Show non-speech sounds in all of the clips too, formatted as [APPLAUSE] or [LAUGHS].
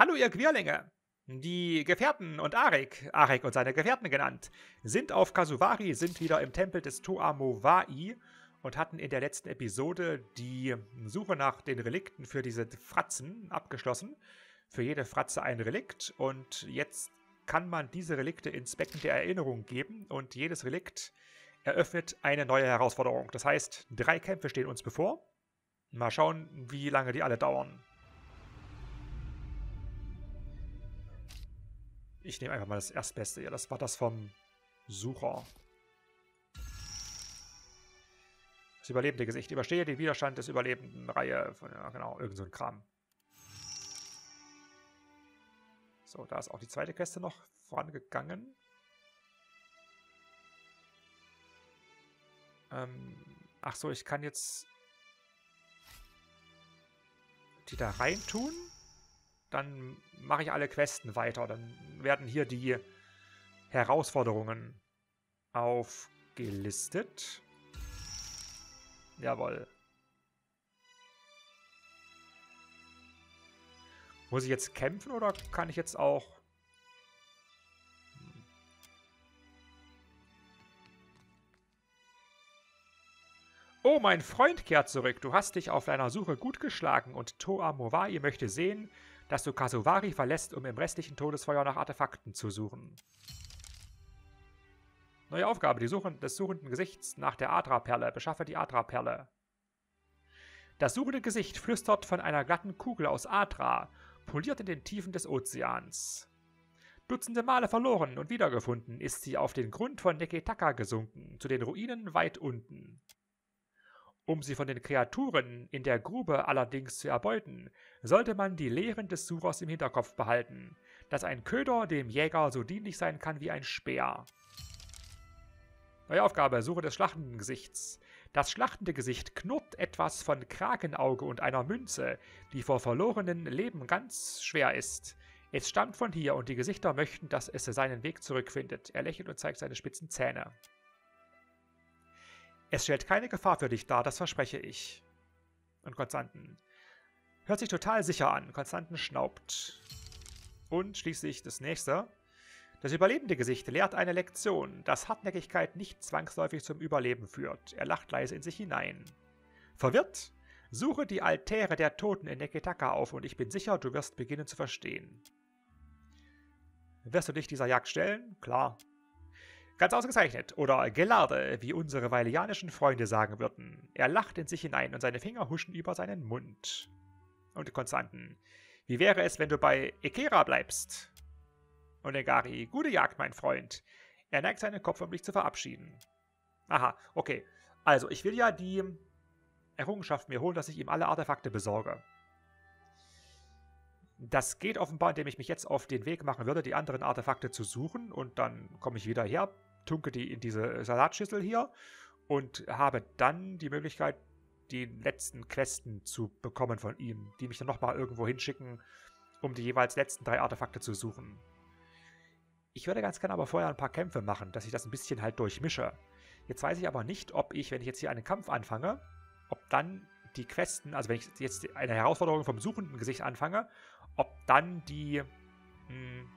Hallo ihr Quirlinge! Die Gefährten und Arek, Arek und seine Gefährten genannt, sind auf Kasuvari, sind wieder im Tempel des Toamowai und hatten in der letzten Episode die Suche nach den Relikten für diese Fratzen abgeschlossen. Für jede Fratze ein Relikt und jetzt kann man diese Relikte ins Becken der Erinnerung geben und jedes Relikt eröffnet eine neue Herausforderung. Das heißt, drei Kämpfe stehen uns bevor. Mal schauen, wie lange die alle dauern. Ich nehme einfach mal das Erstbeste hier. Das war das vom Sucher. Das überlebende Gesicht. Überstehe den Widerstand des überlebenden Reihe. Von, ja, genau, irgend so ein Kram. So, da ist auch die zweite Queste noch vorangegangen. Ähm, ach so, ich kann jetzt die da rein tun dann mache ich alle Questen weiter. Dann werden hier die Herausforderungen aufgelistet. Jawohl. Muss ich jetzt kämpfen oder kann ich jetzt auch... Oh, mein Freund kehrt zurück. Du hast dich auf deiner Suche gut geschlagen und Toa Mowai möchte sehen, dass du Kasuvari verlässt, um im restlichen Todesfeuer nach Artefakten zu suchen. Neue Aufgabe, die Suche des suchenden Gesichts nach der Adra-Perle. Beschaffe die Adra-Perle. Das suchende Gesicht flüstert von einer glatten Kugel aus Adra, poliert in den Tiefen des Ozeans. Dutzende Male verloren und wiedergefunden ist sie auf den Grund von Neketaka gesunken, zu den Ruinen weit unten. Um sie von den Kreaturen in der Grube allerdings zu erbeuten, sollte man die Lehren des Suchers im Hinterkopf behalten, dass ein Köder dem Jäger so dienlich sein kann wie ein Speer. Neue Aufgabe, Suche des schlachtenden Gesichts. Das schlachtende Gesicht knurrt etwas von Krakenauge und einer Münze, die vor verlorenen Leben ganz schwer ist. Es stammt von hier und die Gesichter möchten, dass es seinen Weg zurückfindet. Er lächelt und zeigt seine spitzen Zähne. Es stellt keine Gefahr für dich dar, das verspreche ich. Und Konstanten. Hört sich total sicher an. Konstanten schnaubt. Und schließlich das nächste. Das überlebende Gesicht lehrt eine Lektion, dass Hartnäckigkeit nicht zwangsläufig zum Überleben führt. Er lacht leise in sich hinein. Verwirrt? Suche die Altäre der Toten in Neketaka auf und ich bin sicher, du wirst beginnen zu verstehen. Wirst du dich dieser Jagd stellen? Klar. Ganz ausgezeichnet. Oder Gelarde, wie unsere vailianischen Freunde sagen würden. Er lacht in sich hinein und seine Finger huschen über seinen Mund. Und Konstanten. Wie wäre es, wenn du bei Ekera bleibst? Und Negari. Gute Jagd, mein Freund. Er neigt seinen Kopf, um dich zu verabschieden. Aha, okay. Also, ich will ja die Errungenschaft mir holen, dass ich ihm alle Artefakte besorge. Das geht offenbar, indem ich mich jetzt auf den Weg machen würde, die anderen Artefakte zu suchen und dann komme ich wieder her, tunke die in diese Salatschüssel hier und habe dann die Möglichkeit, die letzten Questen zu bekommen von ihm, die mich dann nochmal irgendwo hinschicken, um die jeweils letzten drei Artefakte zu suchen. Ich würde ganz gerne aber vorher ein paar Kämpfe machen, dass ich das ein bisschen halt durchmische. Jetzt weiß ich aber nicht, ob ich, wenn ich jetzt hier einen Kampf anfange, ob dann die Questen, also wenn ich jetzt eine Herausforderung vom suchenden Gesicht anfange, ob dann die mh, hm,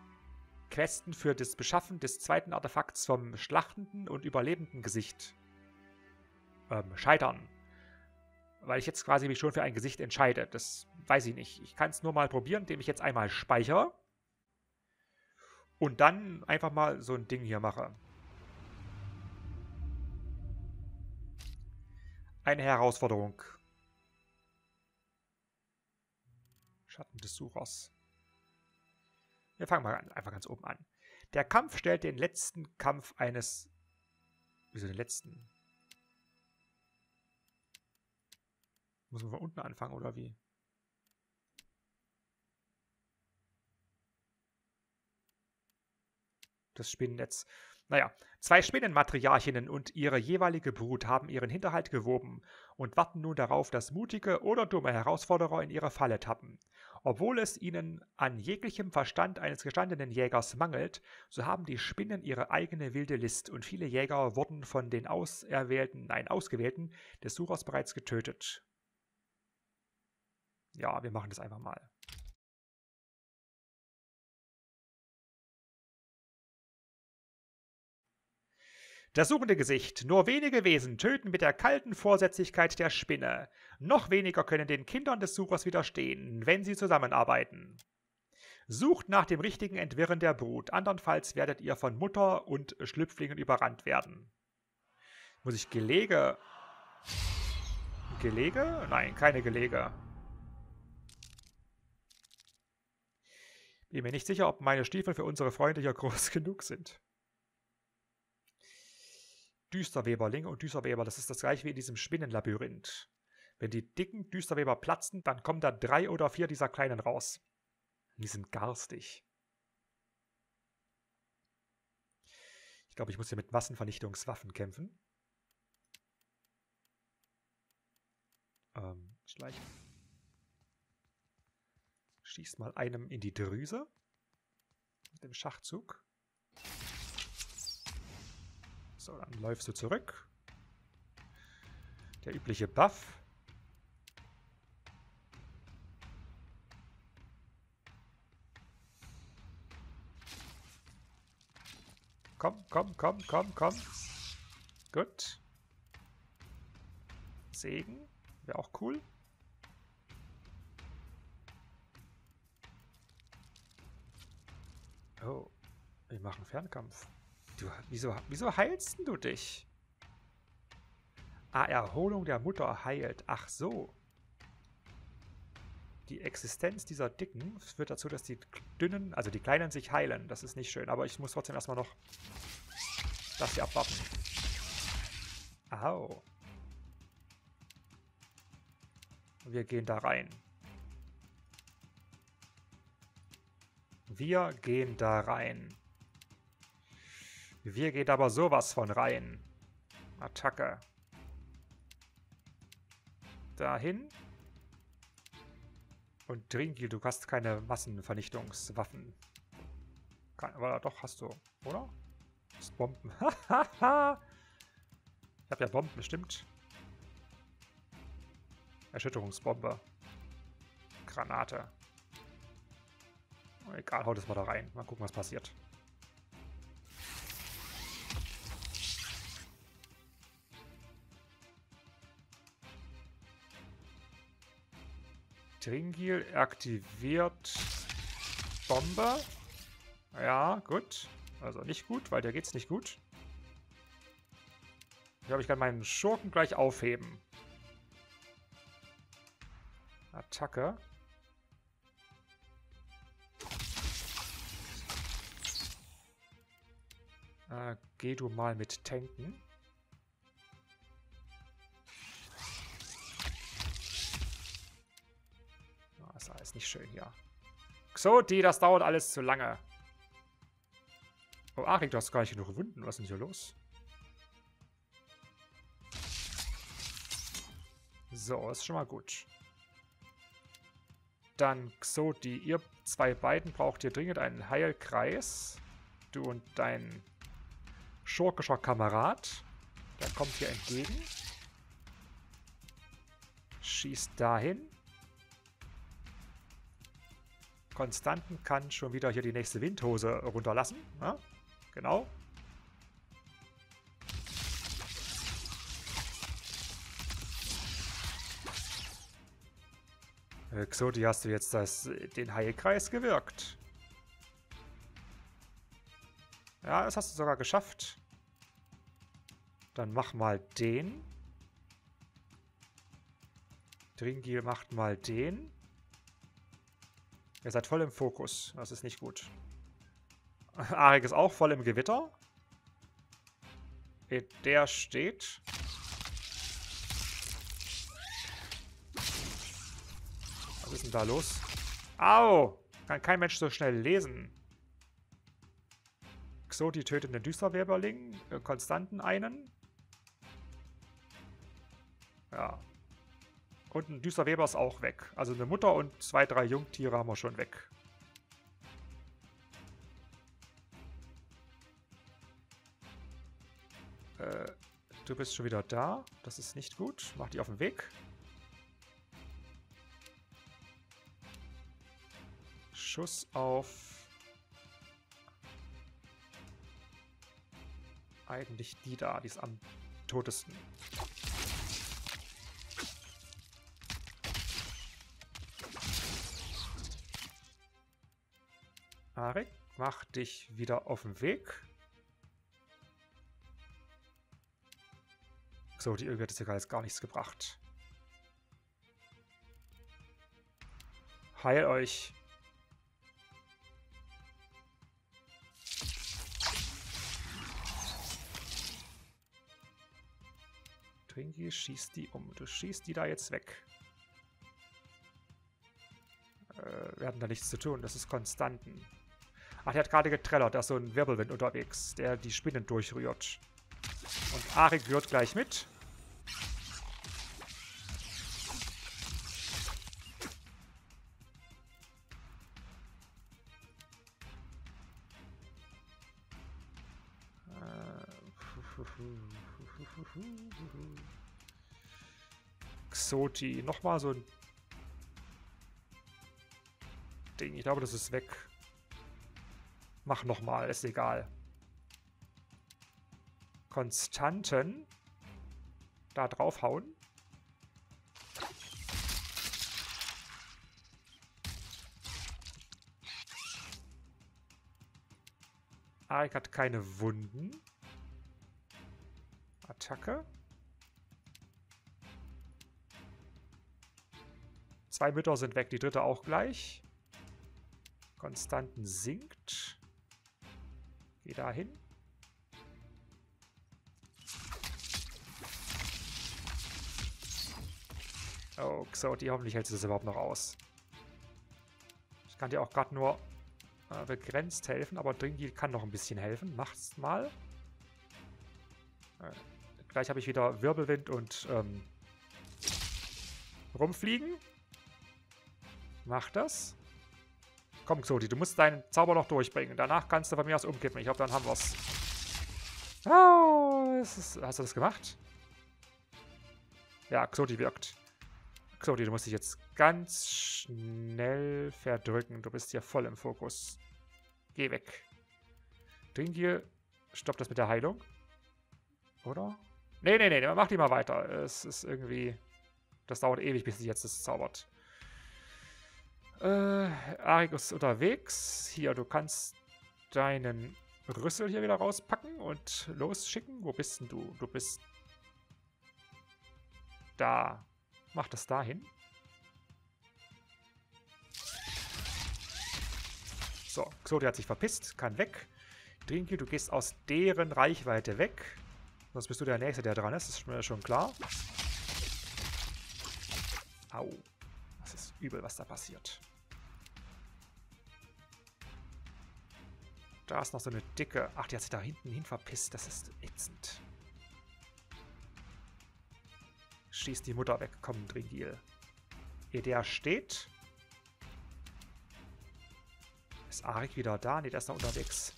Questen für das Beschaffen des zweiten Artefakts vom schlachtenden und überlebenden Gesicht ähm, scheitern. Weil ich jetzt quasi mich schon für ein Gesicht entscheide. Das weiß ich nicht. Ich kann es nur mal probieren, indem ich jetzt einmal speichere. Und dann einfach mal so ein Ding hier mache. Eine Herausforderung. Schatten des Suchers. Wir fangen mal einfach ganz oben an. Der Kampf stellt den letzten Kampf eines... Wieso den letzten? Muss man von unten anfangen, oder wie? Das Spinnennetz. Naja, zwei Spinnenmatriarchinnen und ihre jeweilige Brut haben ihren Hinterhalt gewoben und warten nun darauf, dass mutige oder dumme Herausforderer in ihre Falle tappen. Obwohl es ihnen an jeglichem Verstand eines gestandenen Jägers mangelt, so haben die Spinnen ihre eigene wilde List und viele Jäger wurden von den Auserwählten, nein, Ausgewählten des Suchers bereits getötet. Ja, wir machen das einfach mal. Das suchende Gesicht. Nur wenige Wesen töten mit der kalten Vorsätzlichkeit der Spinne. Noch weniger können den Kindern des Suchers widerstehen, wenn sie zusammenarbeiten. Sucht nach dem richtigen Entwirren der Brut, andernfalls werdet ihr von Mutter und Schlüpflingen überrannt werden. Muss ich Gelege... Gelege? Nein, keine Gelege. Bin mir nicht sicher, ob meine Stiefel für unsere Freunde hier [LAUGHS] groß genug sind. Düsterweberlinge und Düsterweber, das ist das gleiche wie in diesem Spinnenlabyrinth. Wenn die dicken Düsterweber platzen, dann kommen da drei oder vier dieser kleinen raus. Die sind garstig. Ich glaube, ich muss hier mit Massenvernichtungswaffen kämpfen. Ähm, schleichen. Schieß mal einem in die Drüse. Mit dem Schachzug. So, dann läufst du zurück. Der übliche Buff. Komm, komm, komm, komm, komm. Gut. Segen. Wäre auch cool. Oh. Wir machen Fernkampf. Du, wieso, wieso heilst du dich? Ah, Erholung der Mutter heilt. Ach so. Die Existenz dieser Dicken führt dazu, dass die Dünnen, also die Kleinen, sich heilen. Das ist nicht schön. Aber ich muss trotzdem erstmal noch das hier abwarten. Au. Wir gehen da rein. Wir gehen da rein. Wir gehen aber sowas von rein. Attacke. Dahin. Und Drinki, du hast keine Massenvernichtungswaffen. Kein, aber doch, hast du, oder? Das Bomben. [LAUGHS] ich habe ja Bomben, bestimmt. Erschütterungsbombe. Granate. Egal, haut es mal da rein. Mal gucken, was passiert. Tringil aktiviert Bombe. Ja, gut. Also nicht gut, weil der geht's nicht gut. Ich glaube, ich kann meinen Schurken gleich aufheben. Attacke. Äh, geh du mal mit tanken. Ist nicht schön hier. Xoti, das dauert alles zu lange. Oh, Arik, du hast gar nicht genug Wunden. Was ist denn hier los? So, ist schon mal gut. Dann Xoti, ihr zwei beiden braucht ihr dringend einen Heilkreis. Du und dein schurkischer Kamerad. Der kommt hier entgegen. Schießt dahin. Konstanten kann schon wieder hier die nächste Windhose runterlassen. Ne? Genau. Äh, Xoti, hast du jetzt das, den Heilkreis gewirkt? Ja, das hast du sogar geschafft. Dann mach mal den. Dringil macht mal den. Ihr seid voll im Fokus. Das ist nicht gut. [LAUGHS] Arik ist auch voll im Gewitter. Der steht. Was ist denn da los? Au! Kann kein Mensch so schnell lesen. Xoti tötet einen Düsterweberling, äh, Konstanten einen. Ja. Und ein Düsterweber ist auch weg. Also eine Mutter und zwei, drei Jungtiere haben wir schon weg. Äh, du bist schon wieder da. Das ist nicht gut. Mach die auf den Weg. Schuss auf Eigentlich die da, die ist am totesten. Mach dich wieder auf den Weg. So, die Öl hat jetzt gar nichts gebracht. Heil euch. Trinki, schießt die um. Du schießt die da jetzt weg. Äh, wir hatten da nichts zu tun. Das ist Konstanten. Ach, der hat gerade getrellert. Da ist so ein Wirbelwind unterwegs, der die Spinnen durchrührt. Und Arik rührt gleich mit. Xoti. Nochmal so ein Ding. Ich glaube, das ist weg. Mach nochmal, ist egal. Konstanten. Da draufhauen. Arik hat keine Wunden. Attacke. Zwei Mütter sind weg, die dritte auch gleich. Konstanten sinkt. Geh da hin. Oh, Xoti, hoffentlich hältst du das überhaupt noch aus. Ich kann dir auch gerade nur äh, begrenzt helfen, aber Dringil kann noch ein bisschen helfen. Mach's mal. Äh, gleich habe ich wieder Wirbelwind und ähm, rumfliegen. Mach das. Komm, Xoti, du musst deinen Zauber noch durchbringen. Danach kannst du von mir aus umkippen. Ich glaube, dann haben wir's. Oh, ist, hast du das gemacht? Ja, Xoti wirkt. Xoti, du musst dich jetzt ganz schnell verdrücken. Du bist hier voll im Fokus. Geh weg. Dringil, stopp das mit der Heilung. Oder? Nee, nee, nee, mach die mal weiter. Es ist irgendwie... Das dauert ewig, bis sie jetzt das zaubert. Äh, Arik ist unterwegs. Hier, du kannst deinen Rüssel hier wieder rauspacken und losschicken. Wo bist denn du? Du bist da. Mach das dahin. So, Xodi hat sich verpisst, kann weg. Drinki, du gehst aus deren Reichweite weg. Sonst bist du der Nächste, der dran ist. Das ist mir schon klar. Au. Übel, was da passiert. Da ist noch so eine dicke... Ach, die hat sich da hinten hin verpisst. Das ist ätzend. Schießt die Mutter weg. Komm, Dringil. Ehe der steht... Ist Arik wieder da? Ne, der ist noch unterwegs.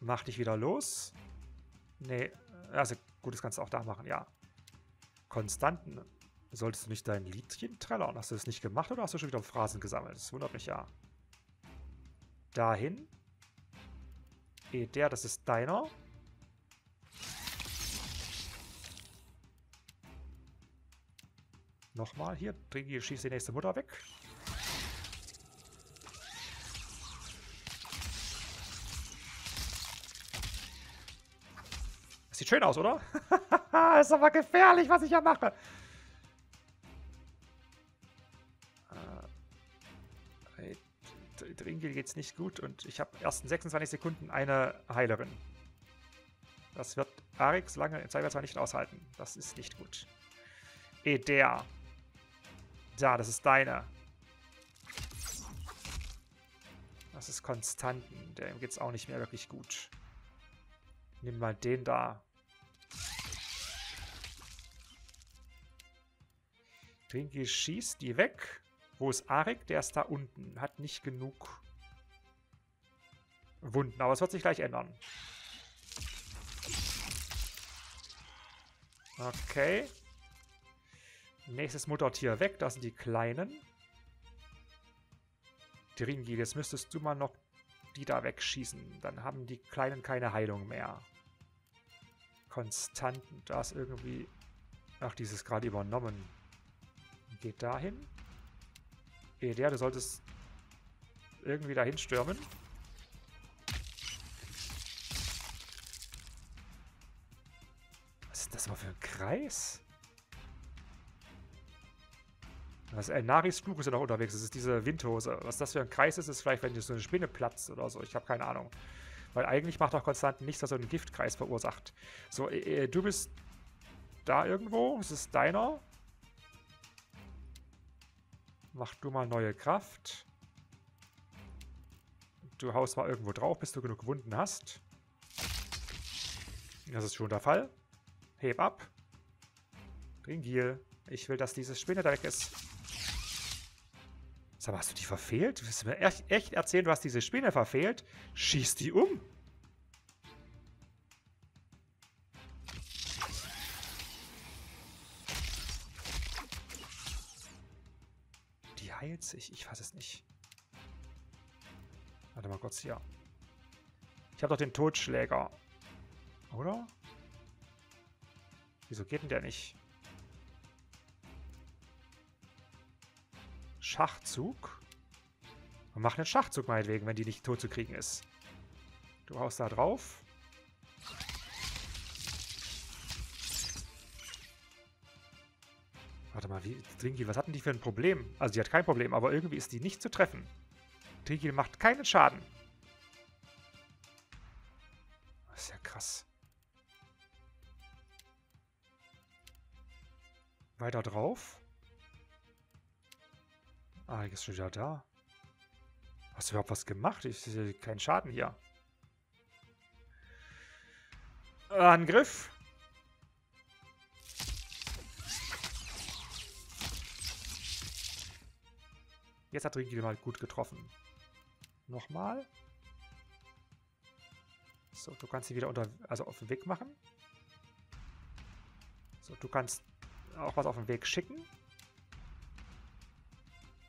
Mach dich wieder los. Nee, also gut, das kannst du auch da machen, ja. Konstanten Solltest du nicht dein Liedchen trällern? Hast du das nicht gemacht oder hast du schon wieder Phrasen gesammelt? Das wundert mich ja. Dahin. E, der, das ist deiner. Nochmal hier. Dringi schießt die nächste Mutter weg. Sieht schön aus, oder? [LAUGHS] ist aber gefährlich, was ich hier mache. Dringil geht's nicht gut und ich habe erst in 26 Sekunden eine Heilerin. Das wird Arix lange im Zweifelsfall nicht aushalten. Das ist nicht gut. Eh, der. Da, das ist deine. Das ist Konstanten. Dem geht's auch nicht mehr wirklich gut. Nimm mal den da. Dringil schießt die weg. Wo ist Arik? Der ist da unten. Hat nicht genug Wunden. Aber es wird sich gleich ändern. Okay. Nächstes Muttertier weg. Das sind die Kleinen. Dringil, jetzt müsstest du mal noch die da wegschießen. Dann haben die Kleinen keine Heilung mehr. Konstanten, da ist irgendwie... Ach, dieses gerade übernommen. Geht dahin. Elia, du solltest irgendwie dahin stürmen. Was ist das mal für ein Kreis? Was, äh, Naris Fluch ist ja noch unterwegs. Das ist diese Windhose. Was das für ein Kreis ist, ist vielleicht, wenn so eine Spinne platzt oder so. Ich habe keine Ahnung. Weil eigentlich macht auch Konstant nichts, was so einen Giftkreis verursacht. So, äh, äh, du bist da irgendwo. Es ist deiner. Mach du mal neue Kraft. Du haust mal irgendwo drauf, bis du genug Wunden hast. Das ist schon der Fall. Heb ab. Ringil. Ich will, dass diese Spinne da weg ist. Sag mal, hast du die verfehlt? Willst du mir echt, echt erzählen, du hast diese Spinne verfehlt? Schieß die um! Heilt sich? Ich weiß es nicht. Warte mal kurz hier. Ich habe doch den Totschläger. Oder? Wieso geht denn der nicht? Schachzug. Und mach einen Schachzug meinetwegen, wenn die nicht tot zu kriegen ist. Du haust da drauf. Warte mal, wie, Trinkil, was hatten die für ein Problem? Also die hat kein Problem, aber irgendwie ist die nicht zu treffen. Trinkil macht keinen Schaden. Das ist ja krass. Weiter drauf. Ah, ist schon wieder da. Hast du überhaupt was gemacht? Ich sehe keinen Schaden hier. Angriff. Jetzt hat Ringil mal gut getroffen. Nochmal. So, du kannst sie wieder unter, also auf den Weg machen. So, du kannst auch was auf den Weg schicken.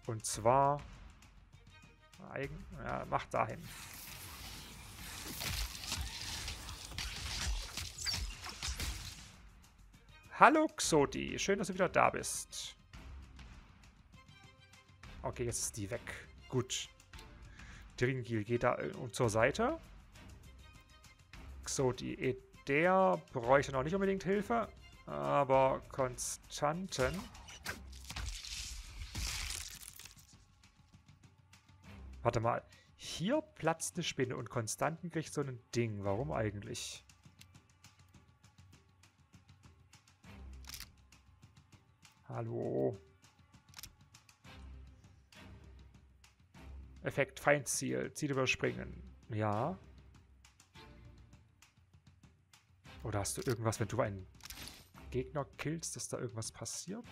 Und zwar... Eigen, ja, macht dahin. Hallo Xoti, schön, dass du wieder da bist. Okay, jetzt ist die weg. Gut. Dringil geht da äh, zur Seite. Xoti, eh, der bräuchte noch nicht unbedingt Hilfe, aber Konstanten Warte mal. Hier platzt eine Spinne und Konstanten kriegt so ein Ding. Warum eigentlich? Hallo. Effekt Feindziel. Ziel überspringen. Ja. Oder hast du irgendwas, wenn du einen Gegner killst, dass da irgendwas passiert?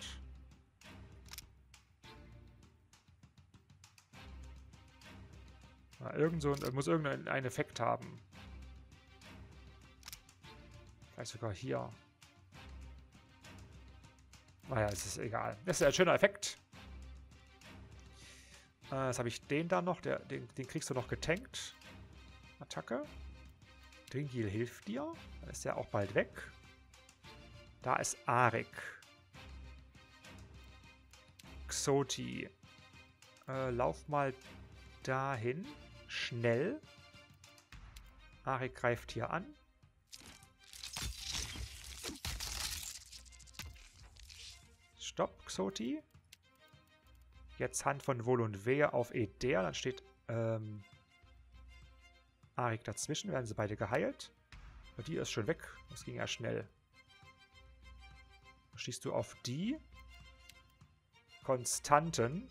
Ja, irgend so, muss irgendein Effekt haben. Vielleicht sogar hier. Naja, es ist egal. Das ist ein schöner Effekt. Äh, jetzt habe ich den da noch. Der, den, den kriegst du noch getankt. Attacke. Dringil hilft dir. Dann ist der auch bald weg. Da ist Arik. Xoti. Äh, lauf mal dahin. Schnell. Arik greift hier an. Stopp, Xoti. Jetzt Hand von Wohl und Wehe auf Eder. Dann steht ähm, Arik dazwischen. Werden sie beide geheilt. Und die ist schon weg. Das ging ja schnell. Dann schießt du auf die. Konstanten.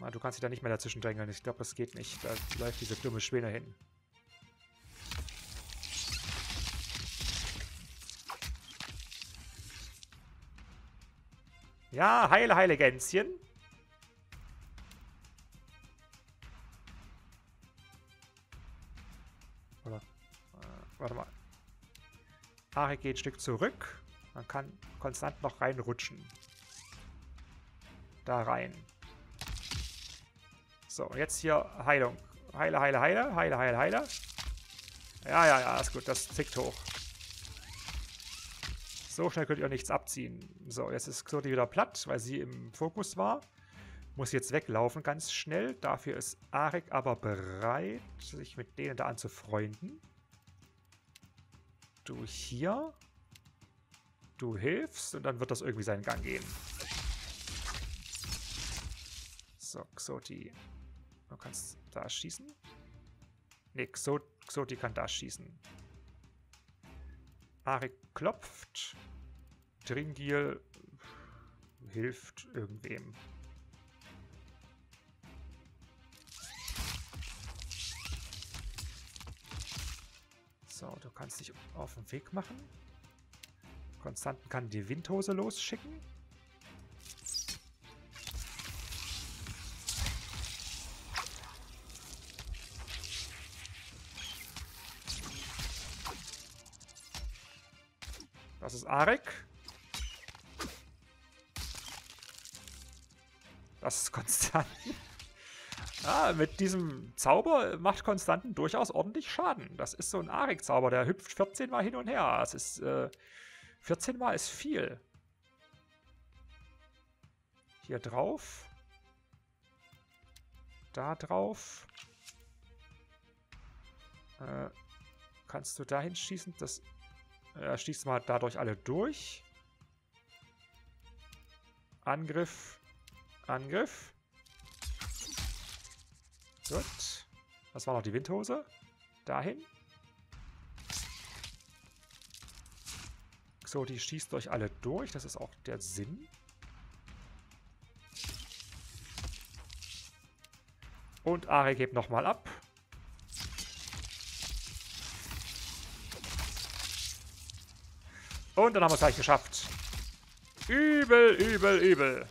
Ah, du kannst dich da nicht mehr dazwischen drängeln. Ich glaube, das geht nicht. Da läuft diese dumme Schwäne hin. Ja, heile, heile Gänschen. Oder, äh, warte mal. Arik geht ein Stück zurück. Man kann konstant noch reinrutschen. Da rein. So, jetzt hier Heilung. Heile, heile, heile, heile, heile, heile. Ja, ja, ja, ist gut. Das zickt hoch. So schnell könnt ihr nichts abziehen. So, jetzt ist Xoti wieder platt, weil sie im Fokus war. Muss jetzt weglaufen ganz schnell. Dafür ist Arik aber bereit, sich mit denen da anzufreunden. Du hier. Du hilfst und dann wird das irgendwie seinen Gang gehen. So, Xoti. Du kannst da schießen. Ne, Xoti kann da schießen. Arik klopft. Dringil hilft irgendwem. So, du kannst dich auf den Weg machen. Konstanten kann die Windhose losschicken. Arek. Das ist Konstanten. [LAUGHS] Ah, mit diesem Zauber macht Konstanten durchaus ordentlich Schaden. Das ist so ein Arik-Zauber, der hüpft 14 Mal hin und her. Das ist, äh, 14 Mal ist viel. Hier drauf. Da drauf. Äh, kannst du dahin schießen? Das äh, schießt mal dadurch alle durch. Angriff. Angriff. Gut. Was war noch die Windhose? Dahin. So, die schießt euch alle durch. Das ist auch der Sinn. Und Ari gibt nochmal ab. Und dann haben wir es gleich geschafft. Übel, übel, übel.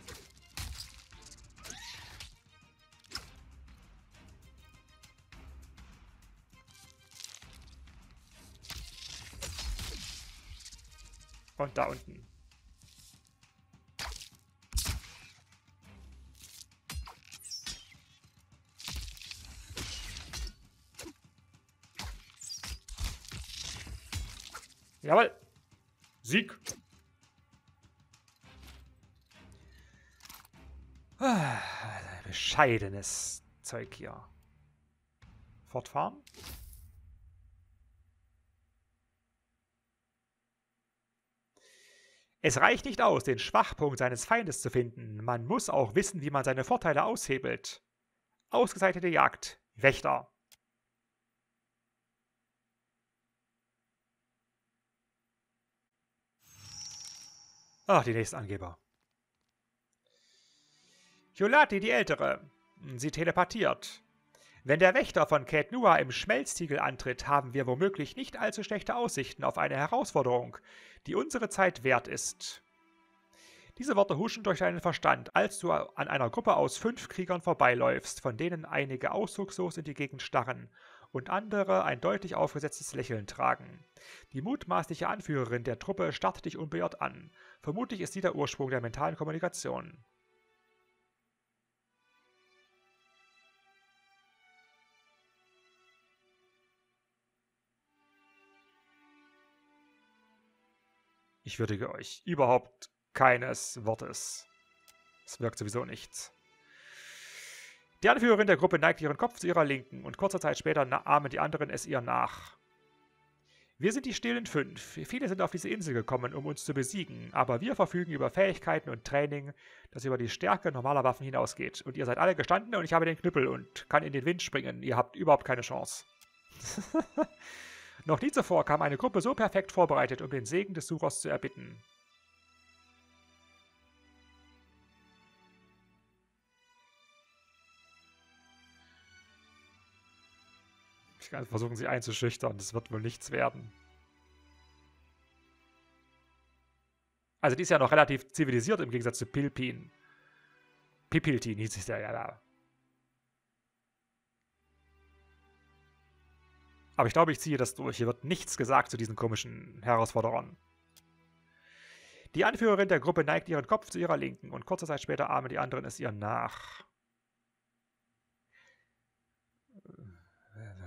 Und da unten. Jawohl. Sieg. Ah, bescheidenes Zeug hier. Fortfahren. Es reicht nicht aus, den Schwachpunkt seines Feindes zu finden. Man muss auch wissen, wie man seine Vorteile aushebelt. Ausgezeichnete Jagd. Wächter. Ach, die nächsten Angeber. Yolati die Ältere. Sie teleportiert. Wenn der Wächter von Cat Nua im Schmelztiegel antritt, haben wir womöglich nicht allzu schlechte Aussichten auf eine Herausforderung, die unsere Zeit wert ist. Diese Worte huschen durch deinen Verstand, als du an einer Gruppe aus fünf Kriegern vorbeiläufst, von denen einige ausdruckslos in die Gegend starren und andere ein deutlich aufgesetztes Lächeln tragen. Die mutmaßliche Anführerin der Truppe starrt dich unbeirrt an. Vermutlich ist sie der Ursprung der mentalen Kommunikation. Ich würdige euch überhaupt keines Wortes. Es wirkt sowieso nichts. Die Anführerin der Gruppe neigt ihren Kopf zu ihrer Linken und kurze Zeit später ahmen die anderen es ihr nach. Wir sind die stillen Fünf. Viele sind auf diese Insel gekommen, um uns zu besiegen, aber wir verfügen über Fähigkeiten und Training, das über die Stärke normaler Waffen hinausgeht. Und ihr seid alle gestanden und ich habe den Knüppel und kann in den Wind springen. Ihr habt überhaupt keine Chance. [LAUGHS] Noch nie zuvor kam eine Gruppe so perfekt vorbereitet, um den Segen des Suchers zu erbitten. Versuchen, sie einzuschüchtern. Das wird wohl nichts werden. Also die ist ja noch relativ zivilisiert im Gegensatz zu Pilpin. Pipiltin hieß es ja, ja da. Aber ich glaube, ich ziehe das durch. Hier wird nichts gesagt zu diesen komischen Herausforderern. Die Anführerin der Gruppe neigt ihren Kopf zu ihrer Linken und kurze Zeit später ahmen die anderen es ihr nach.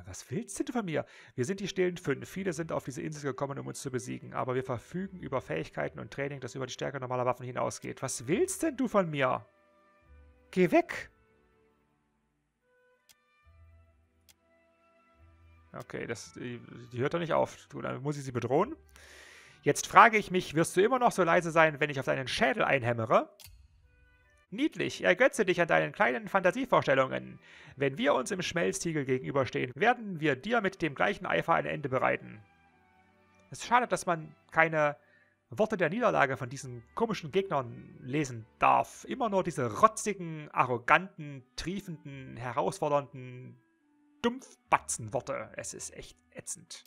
Was willst du von mir? Wir sind die stillen Fünf. Viele sind auf diese Insel gekommen, um uns zu besiegen, aber wir verfügen über Fähigkeiten und Training, das über die Stärke normaler Waffen hinausgeht. Was willst denn du von mir? Geh weg! Okay, das, die, die hört doch nicht auf. Du, dann muss ich sie bedrohen. Jetzt frage ich mich, wirst du immer noch so leise sein, wenn ich auf deinen Schädel einhämmere? Niedlich, ergötze dich an deinen kleinen Fantasievorstellungen. Wenn wir uns im Schmelztiegel gegenüberstehen, werden wir dir mit dem gleichen Eifer ein Ende bereiten. Es ist schade, dass man keine Worte der Niederlage von diesen komischen Gegnern lesen darf. Immer nur diese rotzigen, arroganten, triefenden, herausfordernden Dumpfbatzenworte. Es ist echt ätzend.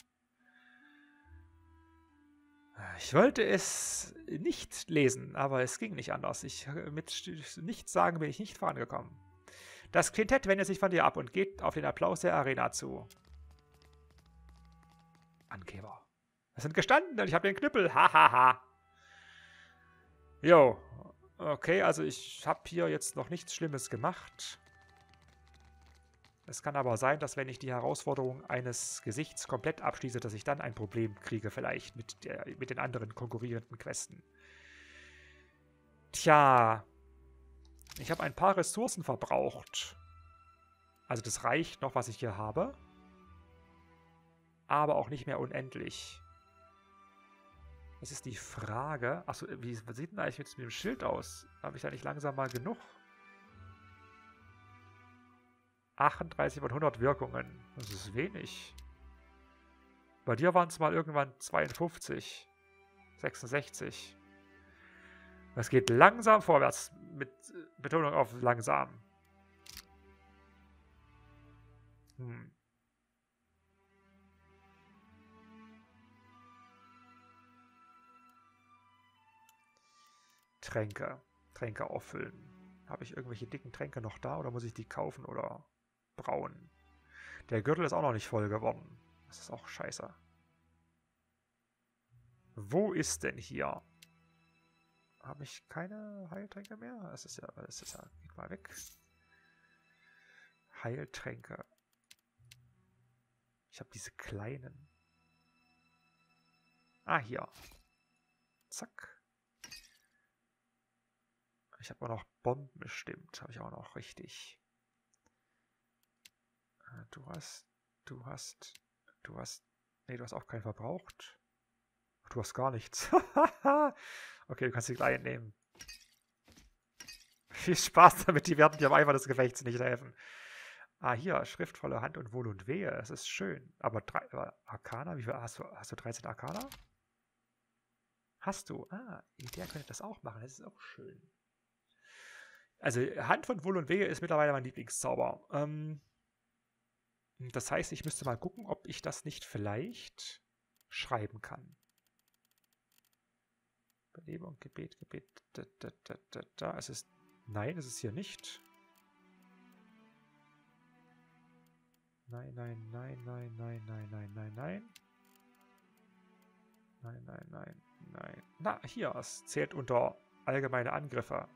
Ich wollte es nicht lesen, aber es ging nicht anders. Ich, mit nichts sagen bin ich nicht vorangekommen. Das Quintett wendet sich von dir ab und geht auf den Applaus der Arena zu. Angeber. Wir sind gestanden und ich habe den Knüppel. Hahaha. Ha, ha. Jo. Okay, also ich habe hier jetzt noch nichts Schlimmes gemacht. Es kann aber sein, dass wenn ich die Herausforderung eines Gesichts komplett abschließe, dass ich dann ein Problem kriege vielleicht mit, der, mit den anderen konkurrierenden Questen. Tja, ich habe ein paar Ressourcen verbraucht. Also das reicht noch, was ich hier habe. Aber auch nicht mehr unendlich. Es ist die Frage... Achso, wie sieht denn eigentlich mit dem Schild aus? Habe ich da nicht langsam mal genug? 38 von 100 Wirkungen. Das ist wenig. Bei dir waren es mal irgendwann 52. 66. Es geht langsam vorwärts. Mit Betonung auf langsam. Hm. Tränke. Tränke auffüllen. Habe ich irgendwelche dicken Tränke noch da oder muss ich die kaufen oder braun. Der Gürtel ist auch noch nicht voll geworden. Das ist auch scheiße. Wo ist denn hier? Habe ich keine Heiltränke mehr? Es ist ja, es ist ja, geht mal weg. Heiltränke. Ich habe diese kleinen. Ah, hier. Zack. Ich habe auch noch Bomben bestimmt. Habe ich auch noch richtig. Äh, du hast, du hast, du hast, nee, du hast auch keinen verbraucht. Du hast gar nichts. [LAUGHS] okay, du kannst die gleich nehmen. Viel Spaß damit, die werden dir am Eifer des Gefechts nicht helfen. Ah, hier, schriftvolle Hand und Wohl und Wehe. Es ist schön. Aber, drei, Arcana, wie viel hast du? Hast du 13 Arcana? Hast du? Ah, der könnte das auch machen. Das ist auch schön. Also, Hand von Wohl und Wehe ist mittlerweile mein Lieblingszauber. Ähm, das heißt, ich müsste mal gucken, ob ich das nicht vielleicht schreiben kann. Belebung, Gebet, Gebet. Da, da, da, da, da. Es ist. Nein, es ist hier nicht. Nein, nein, nein, nein, nein, nein, nein, nein, nein. Nein, nein, nein, nein. Na, hier, es zählt unter allgemeine Angriffe.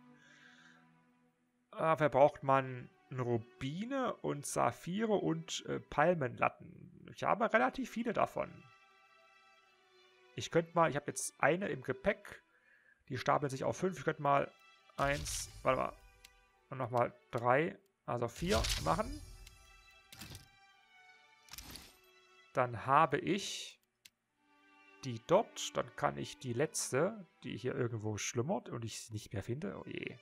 Dafür braucht man Rubine und Saphire und äh, Palmenlatten. Ich habe relativ viele davon. Ich könnte mal, ich habe jetzt eine im Gepäck. Die stapeln sich auf fünf. Ich könnte mal eins, warte mal, und nochmal drei, also vier machen. Dann habe ich die dort. Dann kann ich die letzte, die hier irgendwo schlummert und ich sie nicht mehr finde. Oh je.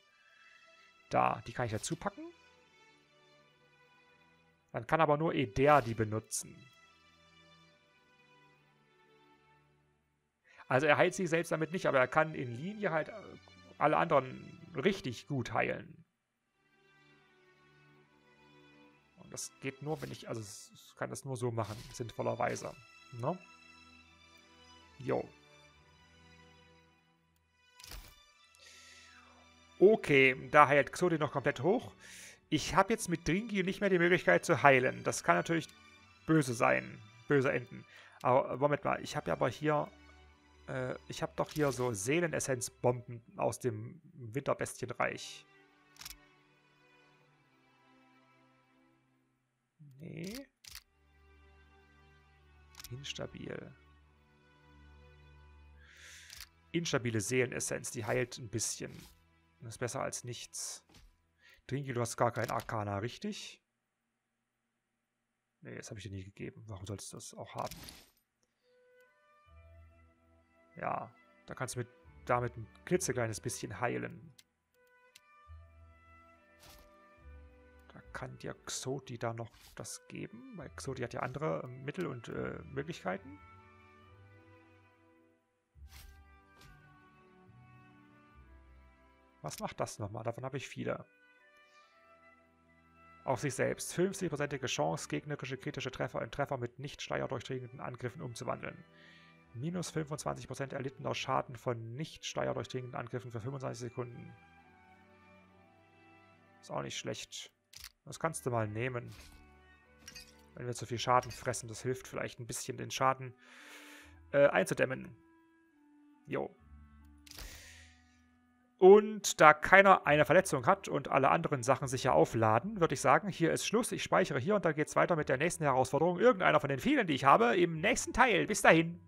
Da, die kann ich dazu packen. Dann kann aber nur Eder die benutzen. Also er heilt sich selbst damit nicht, aber er kann in Linie halt äh, alle anderen richtig gut heilen. Und das geht nur, wenn ich, also ich kann das nur so machen, sinnvollerweise. Ne? Jo. Okay, da heilt Xodi noch komplett hoch. Ich habe jetzt mit Dringi nicht mehr die Möglichkeit zu heilen. Das kann natürlich böse sein. Böse enden. Aber Moment mal, ich habe ja aber hier... Äh, ich habe doch hier so Seelenessenz-Bomben aus dem Winterbestienreich. Nee. Instabil. Instabile Seelenessenz, die heilt ein bisschen. Das ist besser als nichts. Drinki, du hast gar kein Arcana, richtig? Nee, das habe ich dir nie gegeben. Warum sollst du das auch haben? Ja, da kannst du mit, damit ein klitzekleines bisschen heilen. Da kann dir Xoti da noch das geben, weil Xoti hat ja andere ähm, Mittel und äh, Möglichkeiten. Was macht das nochmal? Davon habe ich viele. Auf sich selbst. 50%ige Chance, gegnerische kritische Treffer in Treffer mit nicht steuerdurchdringenden Angriffen umzuwandeln. Minus 25% erlittener Schaden von nicht steuerdurchdringenden Angriffen für 25 Sekunden. Ist auch nicht schlecht. Das kannst du mal nehmen. Wenn wir zu viel Schaden fressen, das hilft vielleicht ein bisschen den Schaden äh, einzudämmen. Jo. Und da keiner eine Verletzung hat und alle anderen Sachen sich ja aufladen, würde ich sagen, hier ist Schluss. Ich speichere hier und dann geht es weiter mit der nächsten Herausforderung. Irgendeiner von den vielen, die ich habe, im nächsten Teil. Bis dahin.